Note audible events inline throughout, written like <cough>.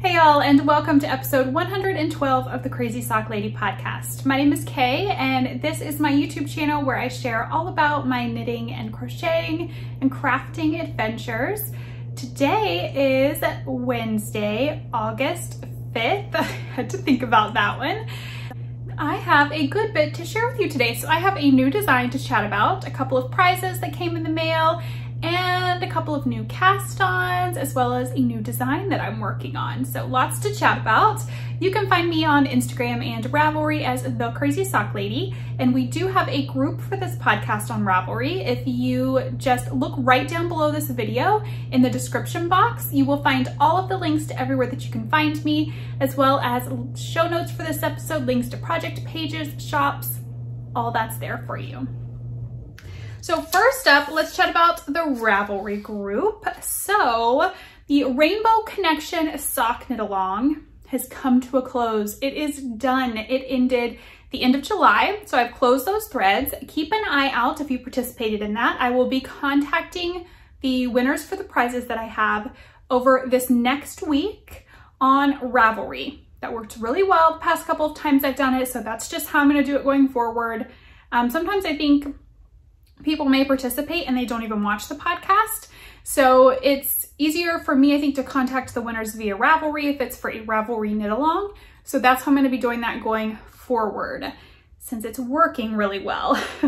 Hey y'all, and welcome to episode 112 of the Crazy Sock Lady podcast. My name is Kay, and this is my YouTube channel where I share all about my knitting and crocheting and crafting adventures. Today is Wednesday, August 5th. <laughs> I had to think about that one. I have a good bit to share with you today. So I have a new design to chat about, a couple of prizes that came in the mail, and a couple of new cast-ons as well as a new design that I'm working on. So lots to chat about. You can find me on Instagram and Ravelry as The Crazy Sock Lady. And we do have a group for this podcast on Ravelry. If you just look right down below this video in the description box, you will find all of the links to everywhere that you can find me, as well as show notes for this episode, links to project pages, shops, all that's there for you. So first up, let's chat about the Ravelry group. So the Rainbow Connection sock knit along has come to a close. It is done. It ended the end of July. So I've closed those threads. Keep an eye out if you participated in that. I will be contacting the winners for the prizes that I have over this next week on Ravelry. That worked really well the past couple of times I've done it. So that's just how I'm gonna do it going forward. Um, sometimes I think people may participate and they don't even watch the podcast. So it's easier for me, I think, to contact the winners via Ravelry if it's for a Ravelry knit along. So that's how I'm gonna be doing that going forward since it's working really well. <laughs>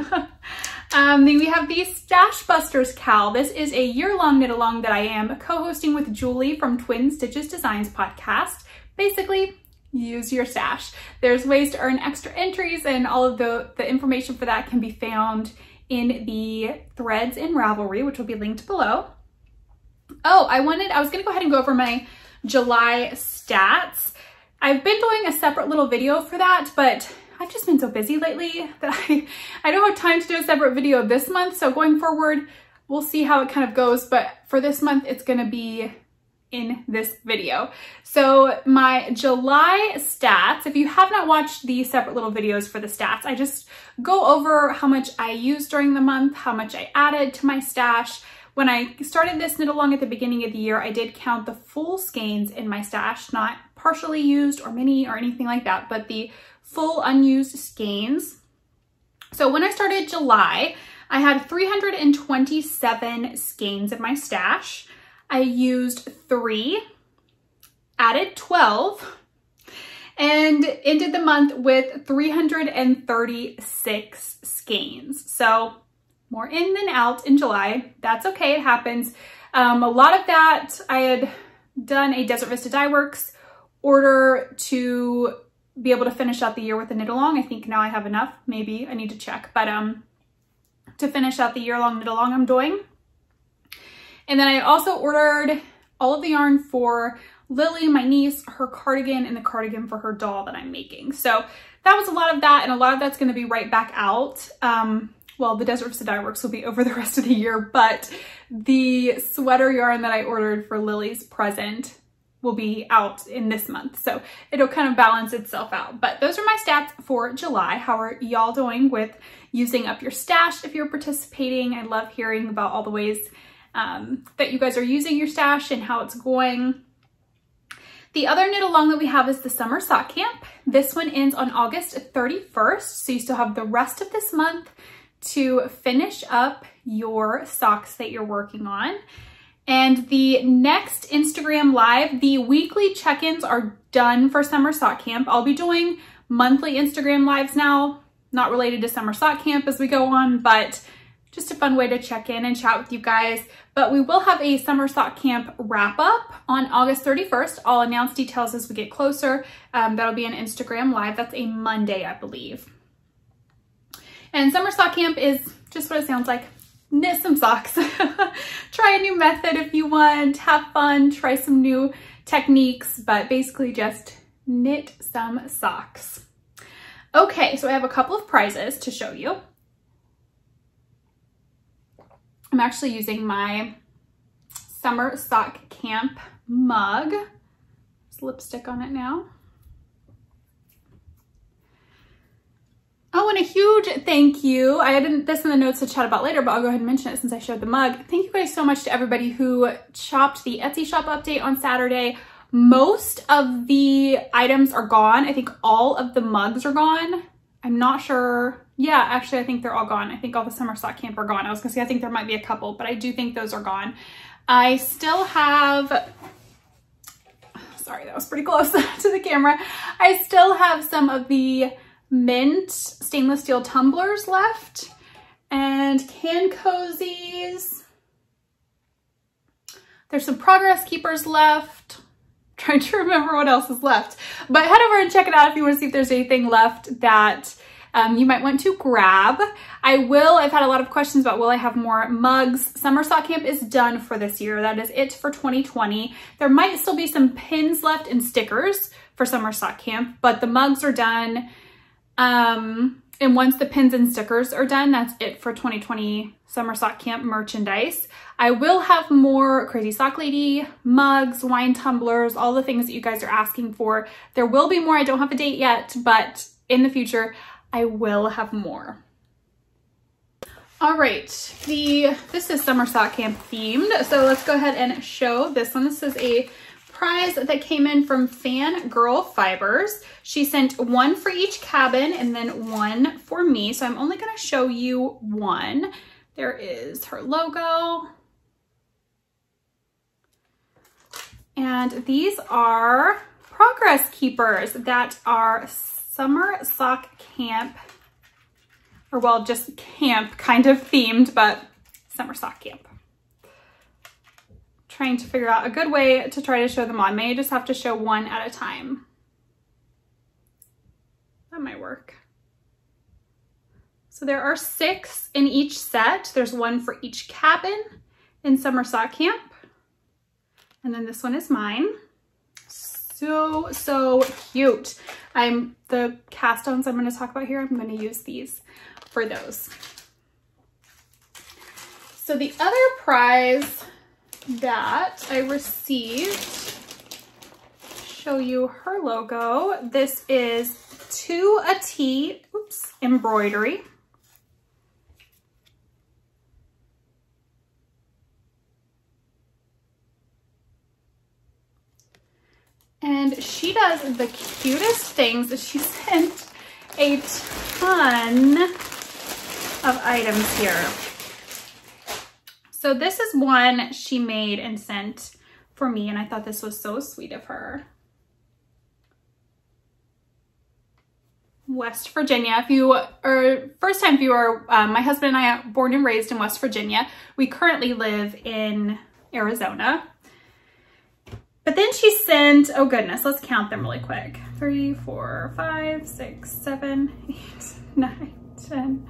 um, then we have the Stash Busters KAL. This is a year-long knit along that I am co-hosting with Julie from Twin Stitches Designs podcast. Basically, use your stash. There's ways to earn extra entries and all of the, the information for that can be found in the threads in Ravelry, which will be linked below. Oh, I wanted, I was gonna go ahead and go over my July stats. I've been doing a separate little video for that, but I've just been so busy lately <laughs> that I, I don't have time to do a separate video this month. So going forward, we'll see how it kind of goes. But for this month, it's gonna be in this video. So my July stats, if you have not watched the separate little videos for the stats, I just go over how much I used during the month, how much I added to my stash. When I started this knit along at the beginning of the year, I did count the full skeins in my stash, not partially used or mini or anything like that, but the full unused skeins. So when I started July, I had 327 skeins in my stash. I used three, added 12, and ended the month with 336 skeins. So more in than out in July. That's okay, it happens. Um, a lot of that, I had done a Desert Vista Dye Works order to be able to finish out the year with a knit along. I think now I have enough. Maybe I need to check, but um, to finish out the year long knit along I'm doing. And then I also ordered all of the yarn for Lily, my niece, her cardigan, and the cardigan for her doll that I'm making. So that was a lot of that, and a lot of that's gonna be right back out. Um, well, the Desert of Dye Works will be <laughs> over the rest of the year, but the sweater yarn that I ordered for Lily's present will be out in this month. So it'll kind of balance itself out. But those are my stats for July. How are y'all doing with using up your stash if you're participating? I love hearing about all the ways um, that you guys are using your stash and how it's going. The other knit along that we have is the Summer Sock Camp. This one ends on August 31st, so you still have the rest of this month to finish up your socks that you're working on. And the next Instagram live, the weekly check-ins are done for Summer Sock Camp. I'll be doing monthly Instagram lives now, not related to Summer Sock Camp as we go on, but just a fun way to check in and chat with you guys. But we will have a summer sock camp wrap up on August 31st. I'll announce details as we get closer. Um, that'll be an Instagram live. That's a Monday, I believe. And summer sock camp is just what it sounds like. Knit some socks. <laughs> try a new method if you want. Have fun. Try some new techniques, but basically just knit some socks. Okay, so I have a couple of prizes to show you. I'm actually using my Summer Sock Camp mug. There's lipstick on it now. Oh, and a huge thank you. I had this in the notes to chat about later, but I'll go ahead and mention it since I showed the mug. Thank you guys so much to everybody who chopped the Etsy shop update on Saturday. Most of the items are gone. I think all of the mugs are gone. I'm not sure. Yeah, actually, I think they're all gone. I think all the summer sock camp are gone. I was gonna say, I think there might be a couple, but I do think those are gone. I still have, sorry, that was pretty close <laughs> to the camera. I still have some of the mint stainless steel tumblers left and can cozies. There's some progress keepers left. Trying to remember what else is left. But head over and check it out if you want to see if there's anything left that um, you might want to grab. I will, I've had a lot of questions about will I have more mugs. Summer Sock Camp is done for this year. That is it for 2020. There might still be some pins left and stickers for Summer Sock Camp, but the mugs are done. Um, and once the pins and stickers are done, that's it for 2020 Summer Sock Camp merchandise. I will have more Crazy Sock Lady mugs, wine tumblers, all the things that you guys are asking for. There will be more. I don't have a date yet, but in the future, I will have more. All right, the this is Summer Sock Camp themed. So let's go ahead and show this one. This is a prize that came in from Fan Girl Fibers. She sent one for each cabin and then one for me. So I'm only gonna show you one. There is her logo. And these are progress keepers that are summer sock camp, or well, just camp kind of themed, but summer sock camp. Trying to figure out a good way to try to show them on. May I just have to show one at a time. That might work. So there are six in each set. There's one for each cabin in summer sock camp. And then this one is mine. So, so cute. I'm the cast ons I'm going to talk about here. I'm going to use these for those. So the other prize that I received, show you her logo. This is to a T, oops, embroidery. And she does the cutest things. She sent a ton of items here. So this is one she made and sent for me, and I thought this was so sweet of her. West Virginia. If you are first time viewer, um, my husband and I are born and raised in West Virginia. We currently live in Arizona. But then she sent, oh goodness, let's count them really quick. Three, four, five, six, seven, eight, <laughs> nine, 10,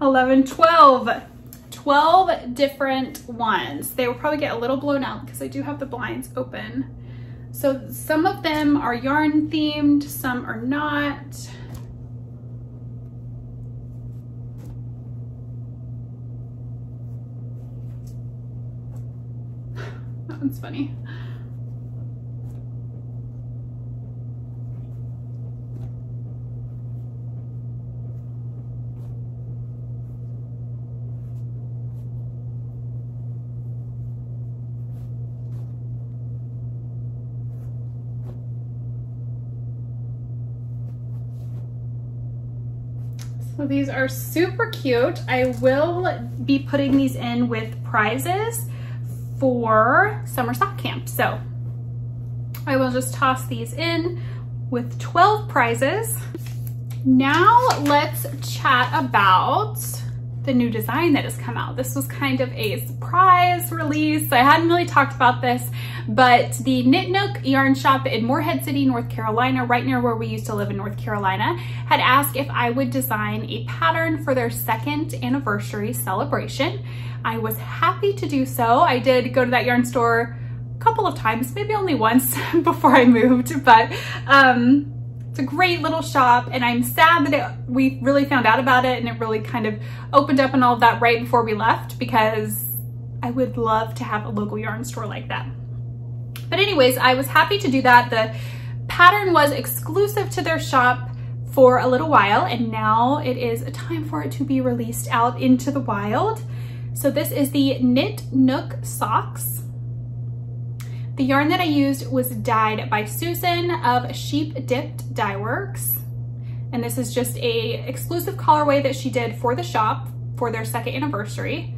11, 12. 12 different ones. They will probably get a little blown out because I do have the blinds open. So some of them are yarn themed, some are not. <sighs> that one's funny. So these are super cute. I will be putting these in with prizes for summer sock camp. So I will just toss these in with 12 prizes. Now let's chat about the new design that has come out. This was kind of a surprise release. I hadn't really talked about this, but the Knit Knook yarn shop in Morehead City, North Carolina, right near where we used to live in North Carolina, had asked if I would design a pattern for their second anniversary celebration. I was happy to do so. I did go to that yarn store a couple of times, maybe only once <laughs> before I moved, but um, it's a great little shop and I'm sad that it, we really found out about it and it really kind of opened up and all of that right before we left because I would love to have a local yarn store like that. But anyways, I was happy to do that. The pattern was exclusive to their shop for a little while and now it is a time for it to be released out into the wild. So this is the Knit Knook Socks. The yarn that I used was dyed by Susan of Sheep Dipped Dye Works. And this is just a exclusive colorway that she did for the shop for their second anniversary.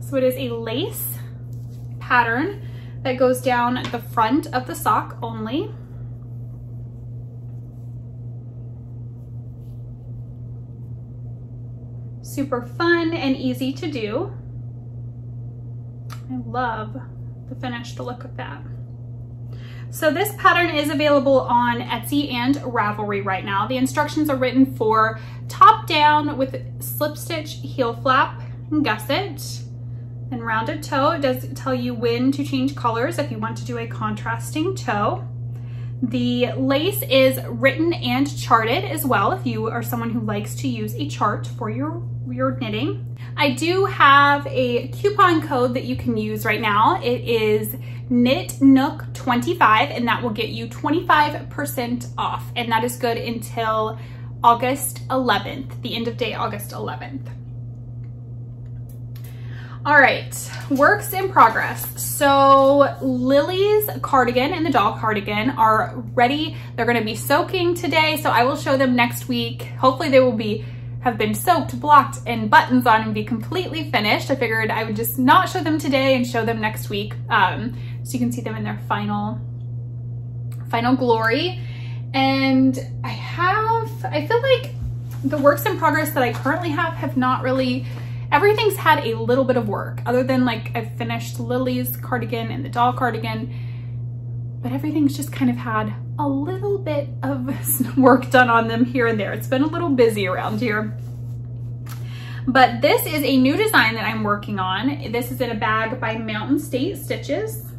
So it is a lace pattern that goes down the front of the sock only. Super fun and easy to do. I love the finished look of that. So this pattern is available on Etsy and Ravelry right now. The instructions are written for top down with slip stitch, heel flap, and gusset. And rounded toe, it does tell you when to change colors if you want to do a contrasting toe. The lace is written and charted as well if you are someone who likes to use a chart for your, your knitting. I do have a coupon code that you can use right now. It is Knit Knook 25 and that will get you 25% off and that is good until August 11th, the end of day August 11th. All right, works in progress. So Lily's cardigan and the doll cardigan are ready. They're gonna be soaking today, so I will show them next week. Hopefully they will be have been soaked, blocked, and buttons on and be completely finished. I figured I would just not show them today and show them next week um, so you can see them in their final, final glory. And I have, I feel like the works in progress that I currently have have not really Everything's had a little bit of work other than like I've finished Lily's cardigan and the doll cardigan, but everything's just kind of had a little bit of <laughs> work done on them here and there. It's been a little busy around here. But this is a new design that I'm working on. This is in a bag by Mountain State Stitches.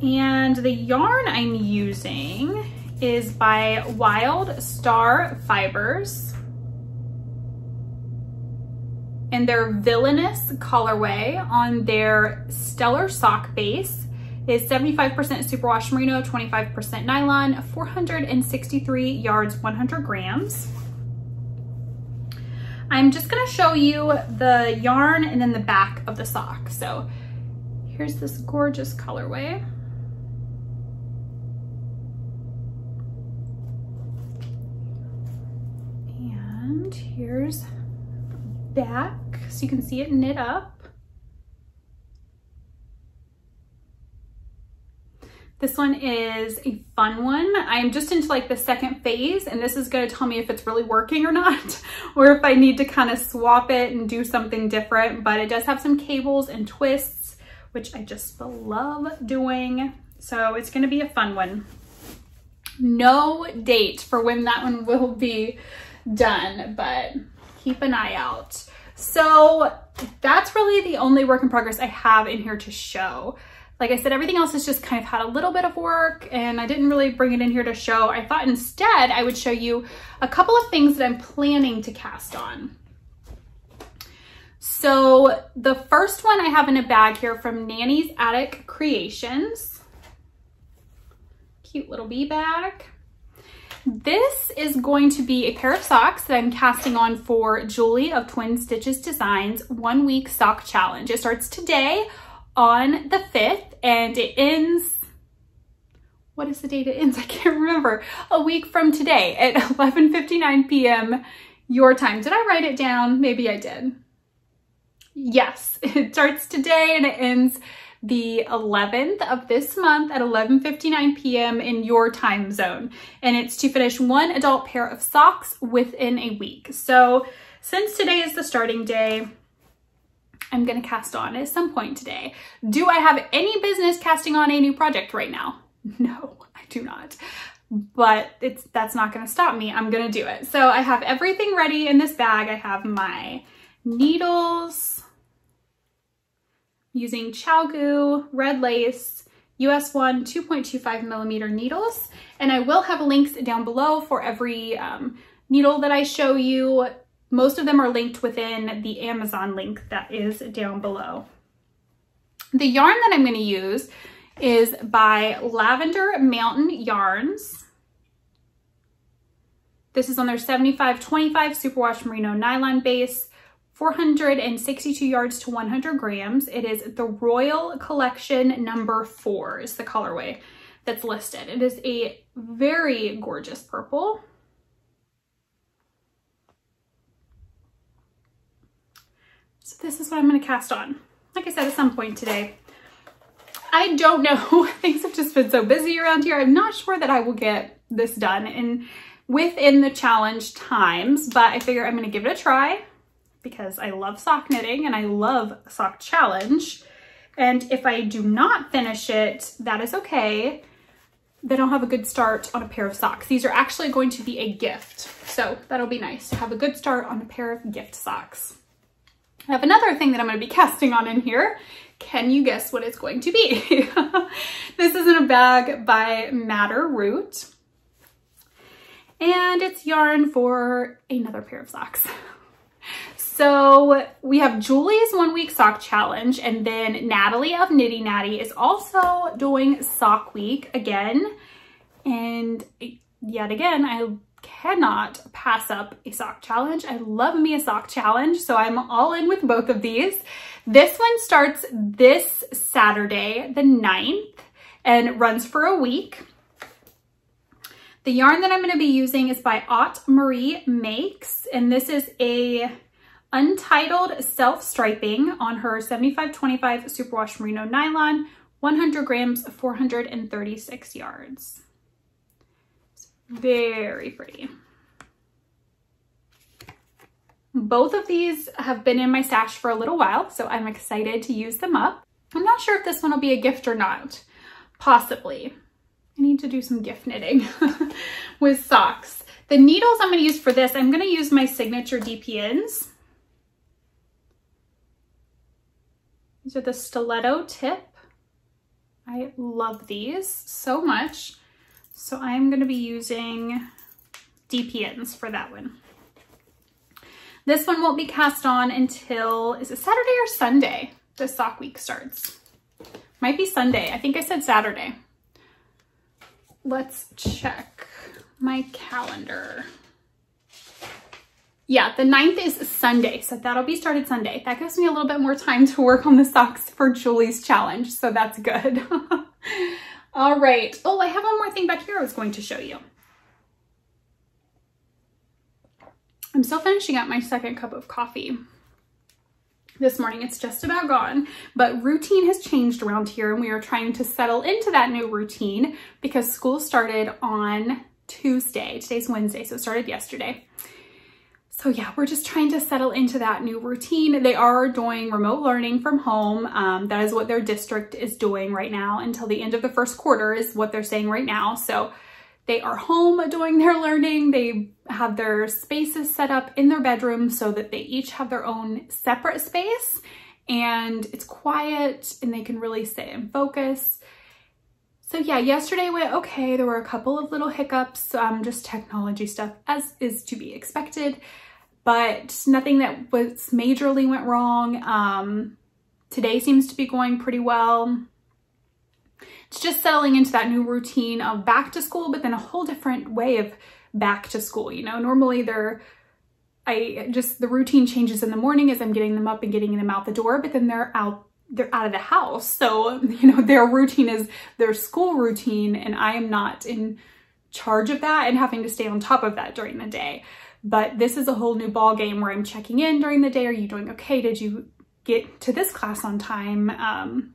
And the yarn I'm using is by Wild Star Fibers. And their Villainous colorway on their Stellar sock base is 75% superwash merino, 25% nylon, 463 yards, 100 grams. I'm just gonna show you the yarn and then the back of the sock. So here's this gorgeous colorway. And back, so you can see it knit up. This one is a fun one. I'm just into like the second phase and this is gonna tell me if it's really working or not, <laughs> or if I need to kind of swap it and do something different, but it does have some cables and twists, which I just love doing. So it's gonna be a fun one. No date for when that one will be done, but keep an eye out. So that's really the only work in progress I have in here to show. Like I said, everything else has just kind of had a little bit of work and I didn't really bring it in here to show. I thought instead I would show you a couple of things that I'm planning to cast on. So the first one I have in a bag here from Nanny's Attic Creations. Cute little bee bag. This is going to be a pair of socks that I'm casting on for Julie of Twin Stitches Designs one week sock challenge. It starts today on the 5th and it ends, what is the date it ends? <laughs> I can't remember. A week from today at <laughs> 11.59 p.m. your time. Did I write it down? Maybe I did. Yes, <laughs> it starts today and it ends the 11th of this month at 11.59 p.m. in your time zone. And it's to finish one adult pair of socks within a week. So since today is the starting day, I'm gonna cast on at some point today. Do I have any business casting on a new project right now? <laughs> No, I do not but it's that's not going to stop me. I'm going to do it. So I have everything ready in this bag. I have my needles, using ChiaoGoo red lace US 1 2.25 millimeter needles. And I will have links down below for every um, needle that I show you. Most of them are linked within the Amazon link that is down below. The yarn that I'm gonna use is by Lavender Mountain Yarns. This is on their 75-25 Superwash Merino Nylon base, 462 yards to 100 grams. It is the Royal Collection number four is the colorway that's listed. It is a very gorgeous purple. So this is what I'm gonna cast on. Like I said, at some point today. I don't know, <laughs> things have just been so busy around here. I'm not sure that I will get this done in within the challenge times, but I figure I'm gonna give it a try because I love sock knitting and I love sock challenge. And if I do not finish it, that is okay. Then I'll have a good start on a pair of socks. These are actually going to be a gift. So that'll be nice to have a good start on a pair of gift socks. I have another thing that I'm going to be casting on in here. Can you guess what it's going to be? <laughs> this is in a bag by Madder Root. And it's yarn for another pair of socks. <laughs> So we have Julie's one week sock challenge and then Natalie of Nitty Natty is also doing sock week again. And yet again, I cannot pass up a sock challenge. I love me a sock challenge, so I'm all in with both of these. This one starts this Saturday, the 9th, and runs for a week. The yarn that I'm going to be using is by Aunt Marie Makes, and this is a untitled self-striping on her 7525 Superwash Merino Nylon, 100 grams, 436 yards. Very pretty. Both of these have been in my stash for a little while, so I'm excited to use them up. I'm not sure if this one will be a gift or not. Possibly. I need to do some gift knitting <laughs> with socks. The needles I'm going to use for this, I'm going to use my signature DPNs. These are the stiletto tip. I love these so much. So I'm going to be using DPNs for that one. This one won't be cast on until, is it Saturday or Sunday? The sock week starts. Might be Sunday. I think I said Saturday. Let's check my calendar. Yeah, the 9th is Sunday, so that'll be started Sunday. That gives me a little bit more time to work on the socks for Julie's challenge, so that's good. <laughs> All right. Oh, I have one more thing back here I was going to show you. I'm still finishing up my second cup of coffee this morning. It's just about gone, but routine has changed around here and we are trying to settle into that new routine because school started on Tuesday. Today's Wednesday, so it started yesterday. So yeah, we're just trying to settle into that new routine. They are doing remote learning from home. Um, that is what their district is doing right now until the end of the first quarter is what they're saying right now. So they are home doing their learning. They have their spaces set up in their bedroom so that they each have their own separate space and it's quiet and they can really sit and focus. So yeah, yesterday went okay. There were a couple of little hiccups, um, just technology stuff as is to be expected but nothing that was majorly went wrong. Um, today seems to be going pretty well. It's just settling into that new routine of back to school, but then a whole different way of back to school. You know, normally they're, I just, the routine changes in the morning as I'm getting them up and getting them out the door, but then they're out they're out of the house. So, <laughs> you know, their routine is their school routine and I am not in charge of that and having to stay on top of that during the day. But this is a whole new ball game where I'm checking in during the day. Are you doing okay? Did you get to this class on time?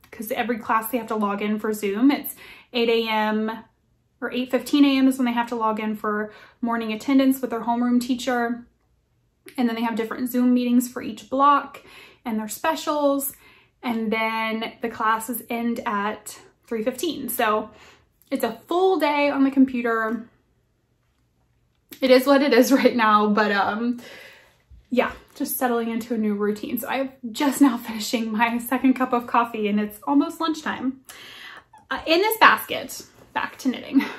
Because um, every class they have to log in for Zoom. It's 8 a.m. or 8.15 a.m. is when they have to log in for morning attendance with their homeroom teacher. And then they have different Zoom meetings for each block and their specials. And then the classes end at 3.15. So it's a full day on the computer it is what it is <laughs> right now, but um, yeah, just settling into a new routine. So I'm just now <laughs> finishing my second cup of coffee and it's almost lunchtime. Uh, in this basket, back to knitting. <laughs>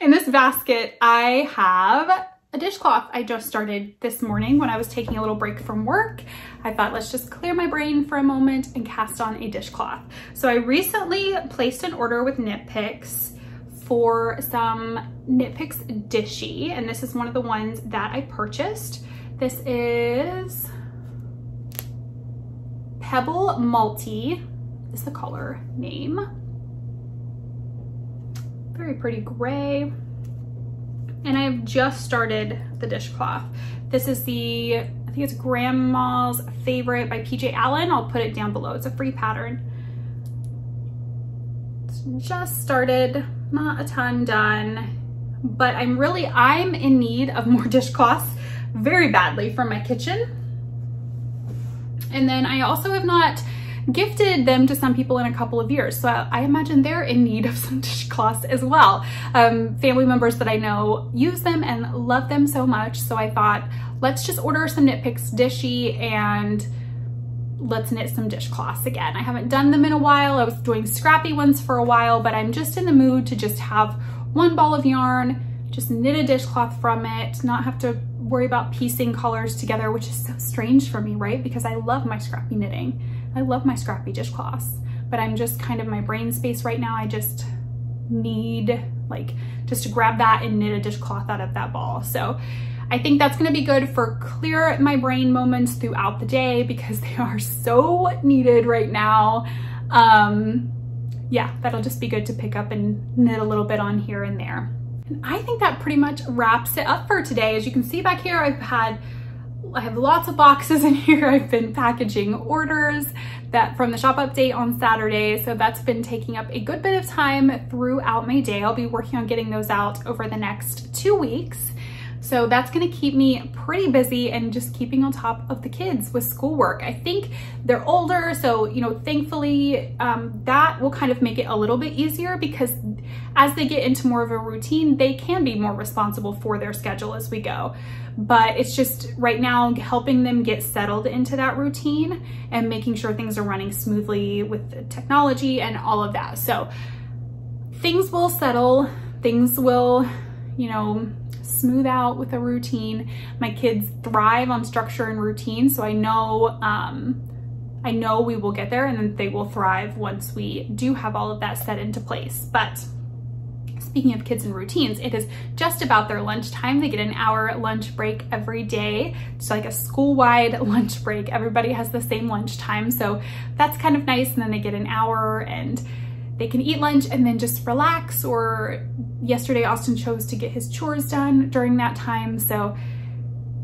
In this basket, I have a dishcloth I just started this morning when I was taking a little break from work. I thought let's just clear my brain for a moment and cast on a dishcloth. So I recently placed an order with Knit Picks for some Knit Picks Dishy, and this is one of the ones that I purchased. This is Pebble Malty, is the color name. Very pretty gray. And I've just started the dishcloth. This is the, I think it's Grandma's Favorite by PJ Allen. I'll put it down below. It's a free pattern. It's just started, not a ton done, but I'm really, I'm in need of more <laughs> dishcloths very badly for my kitchen. And then I also have not gifted them to some people in a couple of years. So I imagine they're in need of <laughs> some dishcloths as well. Um, family members that I know use them and love them so much. So I thought, let's just order some Knit Picks Dishy and let's knit some dishcloths again. I haven't done them in a while. I was doing scrappy ones for a while, but I'm just in the mood to just have one ball of yarn, just knit a dishcloth from it, not have to worry about piecing colors together, which is so strange for me, right? Because I love my scrappy knitting. I love my scrappy dishcloths, but I'm just kind of my brain space right now. I just need like just to grab that and knit a dishcloth out of that ball. So I think that's gonna be good for clear my brain moments throughout the day because they are so needed right now. Um, yeah, that'll just be good to pick up and knit a little bit on here and there. And I think that pretty much wraps it up for today. As you can see back here, I've had I have lots of boxes <laughs> in here. I've been packaging orders that from the shop update on Saturday. So that's been taking up a good bit of time throughout my day. I'll be working on getting those out over the next two weeks. So that's gonna keep me pretty busy and just keeping on top of the kids with schoolwork. I think they're older, so you know, thankfully um, that will kind of make it a little bit easier because as they get into more of a routine, they can be more responsible for their schedule as we go. But it's just right now helping them get settled into that routine and making sure things are running smoothly with technology and all of that. So things will settle, things will, you know, smooth out with a routine. My kids thrive on structure and routine, so I know um, I know we will get there and then they will thrive once we do have all of that set into place. But speaking of kids and routines, it is just about their lunchtime. They get an hour lunch break every day. It's like a school-wide <laughs> lunch break. Everybody has the same lunch time. So that's kind of nice. And then they get an hour and they can eat lunch and then just relax or yesterday Austin chose to get his chores done during that time. So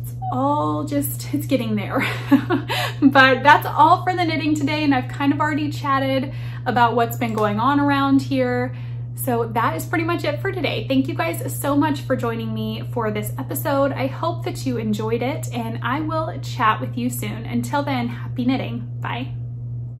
it's all just, it's getting there. <laughs> but that's all for the knitting today. And I've kind of already chatted about what's been going on around here. So that is pretty much it for today. Thank you guys so much for joining me for this episode. I hope that you enjoyed it and I will chat with you soon. Until then, happy knitting. Bye.